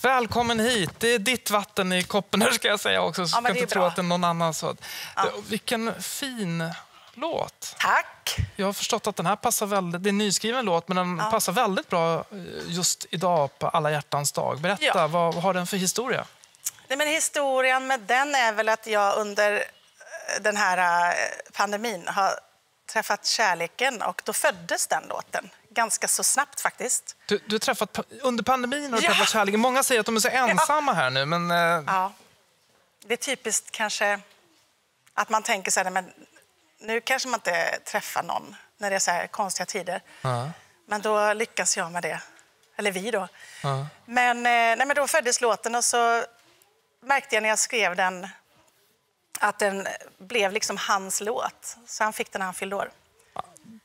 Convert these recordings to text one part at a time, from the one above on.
Välkommen hit. Det är ditt vatten i koppen här ska jag säga också. Så Ja, ska inte tro bra. att det är någon annan. Så. Vilken fin låt. Tack! Jag har förstått att den här passar väldigt, det är en nyskriven låt, men den passar väldigt bra eh, just idag på alla hjärtans dag. Berätta, Ja. vad, vad har den för historia? Nej, men historien med den är väl att jag under eh, den här eh, pandemin har träffat kärleken och då föddes den låten. Ganska så snabbt faktiskt. Du, du har träffat, under pandemin har du Ja. träffat kärleken. Många säger att de är så ensamma här nu, men eh, Ja. Det är typiskt kanske att man tänker så här, men nu kanske man inte träffar någon när det är så här konstiga tider. Ja. Men då lyckas jag med det. Eller vi då. Ja. Men, eh, nej, men då föddes låten och så märkte jag när jag skrev den att den blev liksom hans låt. Så han fick den när han fyllde år.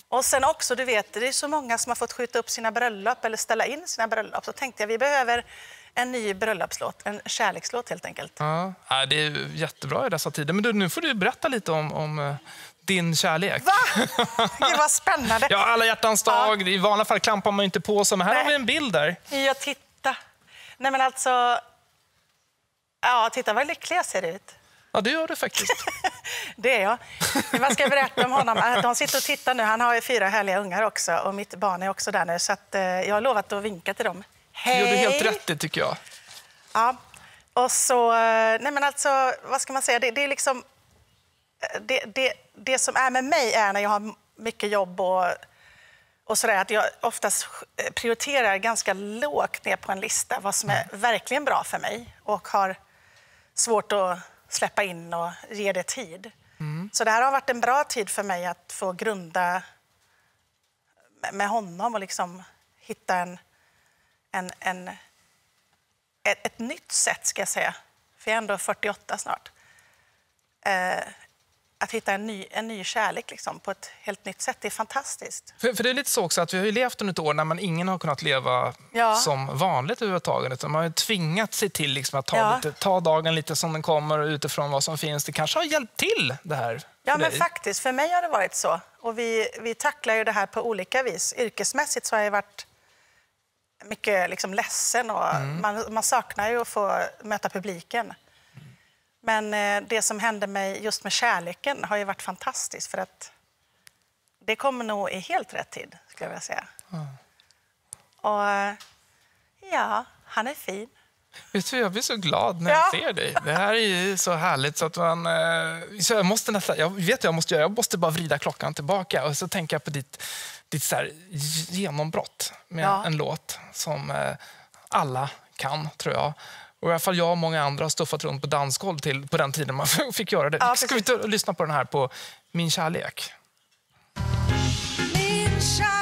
Och sen också, du vet, det är så många som har fått skjuta upp sina bröllop eller ställa in sina bröllop. Så tänkte jag, vi behöver en ny bröllopslåt, en kärlekslåt helt enkelt. ja. Ja, det är jättebra i dessa tider. Men du, nu får du berätta lite om, om eh, din kärlek. Va? Gud vad spännande! Ja, alla hjärtans dag. I vanliga fall klampar man inte på så, men här Nej. har vi en bild där. Ja, titta. Nej men alltså, ja titta vad lycklig jag ser ut. Ja, det gör du faktiskt. Det är jag. Vad ska jag berätta om honom? De sitter och tittar nu. Han har ju fyra härliga ungar också och mitt barn är också där nu. Så att, eh, jag har lovat att vinka till dem. Det Hej! gör du helt rätt i, tycker jag. Ja. Och så, eh, nej men alltså, vad ska man säga? Det, det är liksom, eh, det, det, det som är med mig är när jag har mycket jobb och, och sådär, att jag oftast eh, prioriterar ganska lågt ner på en lista vad som är verkligen bra för mig och har svårt att släppa in och ge det tid. Så det här har varit en bra tid för mig att få grunda med- med honom och liksom hitta en, en, en ett, ett nytt sätt, ska jag säga, för jag är ändå 48 snart, eh, att hitta en ny, en ny kärlek liksom, på ett helt nytt sätt. Det är fantastiskt. För, för det är lite så också att vi har ju levt under ett år när man ingen har kunnat leva Ja. som vanligt överhuvudtaget. Utan man har tvingat sig till liksom att ta, Ja. lite, ta dagen lite som den kommer utifrån vad som finns. Det kanske har hjälpt till det här Ja, men dig. faktiskt. För mig har det varit så. Och vi, vi tacklar ju det här på olika vis. Yrkesmässigt så har jag varit mycket liksom ledsen och man, man saknar ju att få möta publiken. Men eh, det som hände mig just med kärleken har ju varit fantastiskt för att det kommer nog i helt rätt tid, skulle jag vilja säga. Och eh, ja, han är fin. Vet du, jag blir så glad när Ja. jag ser dig. Det här är ju så härligt så att man... eh, Så jag, måste nästan, jag vet jag måste göra. Jag måste bara vrida klockan tillbaka och så tänker jag på ditt, ditt så här genombrott med Ja. en låt som alla kan, tror jag. Och i alla fall jag och många andra har stuffat runt på dansgolv till, på den tiden man fick göra det. Ja, Ska vi lyssna på den här på Min kärlek? Min kärlek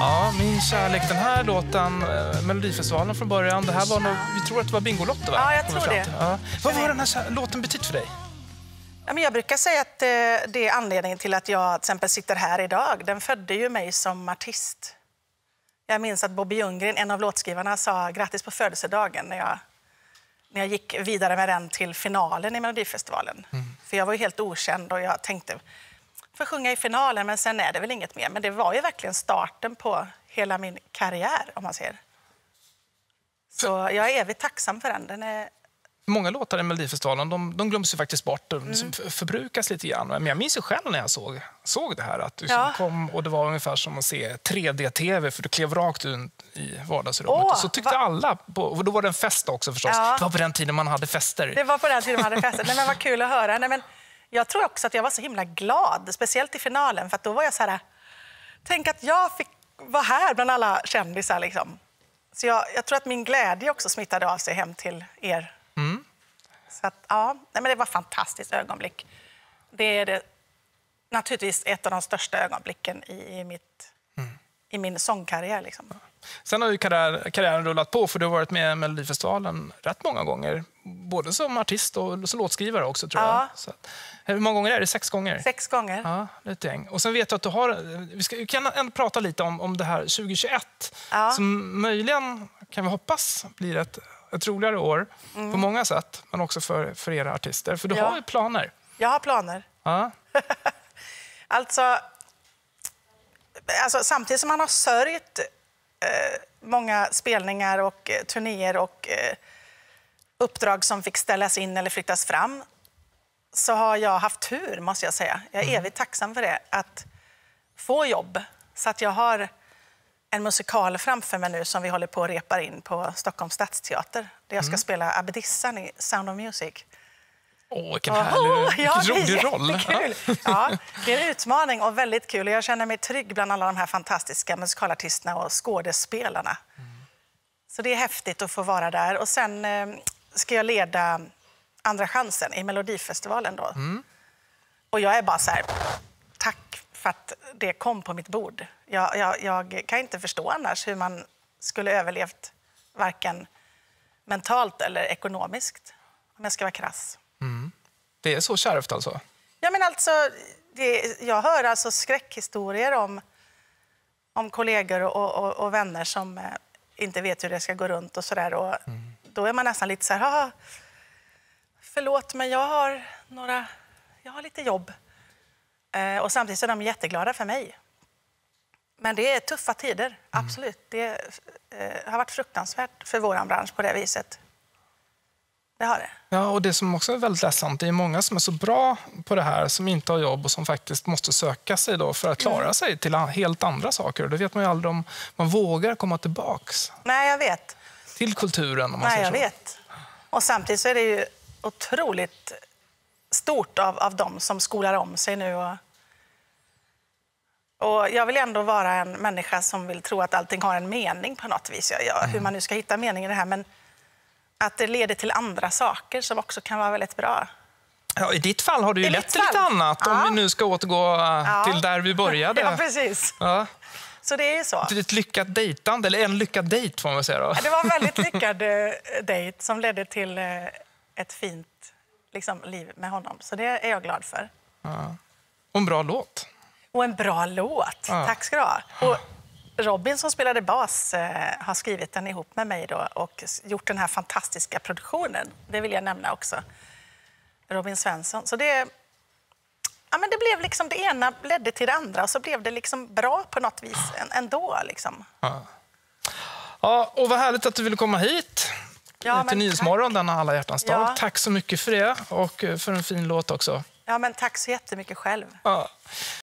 Ja, Min kärlek. Den här låten, eh, Melodifestivalen från början. Det här var nog, vi tror att det var Bingolotto, va? Ja, jag vi tror det. Ja. Vad har den här kär- låten betytt för dig? Ja, men jag brukar säga att eh, det är anledningen till att jag till exempel sitter här idag. Den födde ju mig som artist. Jag minns att Bobby Ljunggren, en av låtskrivarna, sa grattis på födelsedagen när jag, när jag gick vidare med den till finalen i Melodifestivalen. För jag var ju helt okänd och jag tänkte, får sjunga i finalen, men sen är det väl inget mer. Men det var ju verkligen starten på hela min karriär, om man säger. Så jag är evigt tacksam för den. Den är Många låtar i Melodifestivalen de, de glöms ju faktiskt bort och Mm. förbrukas lite grann. Men jag minns ju själv när jag såg, såg det här att du Ja. kom och det var ungefär som att se 3D-tv för du klev rakt ut i vardagsrummet. Åh, och så tyckte va- alla, på, och då var det en fest också förstås. Ja. Det var på den tiden man hade fester. Det var på den tiden man hade festat. Nej, men vad kul att höra. Nej, men jag tror också att jag var så himla glad, speciellt i finalen. För då var jag så här, tänk att jag fick vara här bland alla kändisar. Liksom. Så jag, jag tror att min glädje också smittade av sig hem till er. Så att, ja, nej, men det var ett fantastiskt ögonblick. Det är det, naturligtvis ett av de största ögonblicken i, i, mitt, i min sångkarriär. Liksom. Sen har ju karriär, karriären rullat på för du har varit med i Melodifestivalen rätt många gånger. Både som artist och som låtskrivare också tror Ja. jag. Så, hur många gånger är det? Sex gånger? Sex gånger. Ja, lite gäng. Och sen vet jag att du har... Vi, ska, vi kan ändå prata lite om, om det här 2021 Ja. som möjligen, kan vi hoppas, blir ett, ett roligare år på många sätt, men också för, för era artister. För du Mm. Ja. har ju planer. Jag har planer. Ja. Alltså, alltså samtidigt som man har sörjt eh, många spelningar och eh, turnéer och eh, uppdrag som fick ställas in eller flyttas fram så har jag haft tur, måste jag säga. Jag är evigt tacksam för det. Att få jobb. Så att jag har en musikal framför mig nu som vi håller på att repar in på Stockholms stadsteater. Där jag ska spela Abbedissan i Sound of Music. Åh, vilken härlig, ja, det är rolig roll. Ja, det är en utmaning och väldigt kul. Jag känner mig trygg bland alla de här fantastiska musikalartisterna och skådespelarna. Så det är häftigt att få vara där. Och sen eh, ska jag leda Andra chansen i Melodifestivalen då. Och jag är bara så här, tack för att det kom på mitt bord. Jag, jag, jag kan inte förstå annars hur man skulle överlevt varken mentalt eller ekonomiskt, om jag ska vara krass. Det är så kärvt alltså? Ja, men alltså, det, jag hör alltså skräckhistorier om, om kollegor och, och, och vänner som eh, inte vet hur det ska gå runt och sådär. Och Då är man nästan lite så här, "Haha, förlåt men jag har, några, jag har lite jobb. Eh, och samtidigt är de jätteglada för mig. Men det är tuffa tider, absolut. Det eh, har varit fruktansvärt för vår bransch på det viset. Det har det. Ja, och det som också är väldigt ledsamt, det är många som är så bra på det här som inte har jobb och som faktiskt måste söka sig då för att klara Mm. sig till helt andra saker. Det vet man ju aldrig om man vågar komma tillbaks Nej, jag vet. Till kulturen. Om man Nej, jag vet. Och samtidigt så är det ju otroligt stort av, av dem som skolar om sig nu. Och, och jag vill ändå vara en människa som vill tro att allting har en mening på något vis. Jag, jag, Mm. Hur man nu ska hitta mening i det här. Men att det leder till andra saker som också kan vara väldigt bra. Ja, I ditt fall har det ju lett till lite annat, om Ja. vi nu ska återgå äh, till där vi började. Ja, precis. Ja, Så det är så. ett lyckat dejtande, eller en lyckad dejt får man säga då. Det var en väldigt lyckad eh, dejt som ledde till eh, ett fint liksom, liv med honom. Så det är jag glad för. Och en bra låt. Och en bra låt. Ja. Tack ska du ha. Och Robin som spelade bas eh, har skrivit den ihop med mig då och gjort den här fantastiska produktionen. Det vill jag nämna också. Robin Svensson. Så det, ja, men det blev liksom det ena ledde till det andra och så blev det liksom bra på något vis än- ändå. Liksom. Ja, och vad härligt att du ville komma hit Ja, till Nyhetsmorgon denna alla hjärtans dag. Ja. Tack så mycket för det och eh, för en fin låt också. Ja, men tack så jättemycket själv. Ja.